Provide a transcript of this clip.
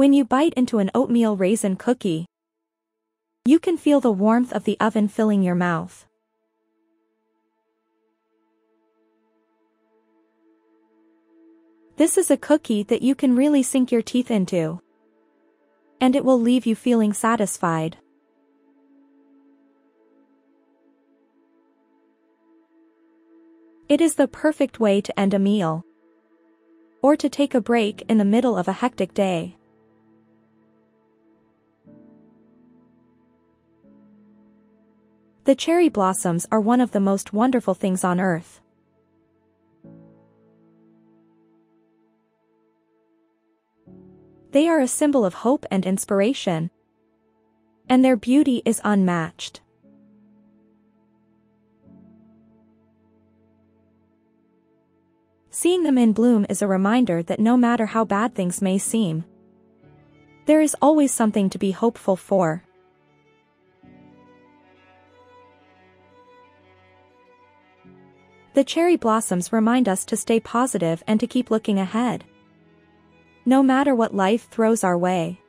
When you bite into an oatmeal raisin cookie, you can feel the warmth of the oven filling your mouth. This is a cookie that you can really sink your teeth into. And it will leave you feeling satisfied. It is the perfect way to end a meal. Or to take a break in the middle of a hectic day. The cherry blossoms are one of the most wonderful things on earth. They are a symbol of hope and inspiration. And their beauty is unmatched. Seeing them in bloom is a reminder that no matter how bad things may seem, there is always something to be hopeful for. The cherry blossoms remind us to stay positive and to keep looking ahead no matter what life throws our way.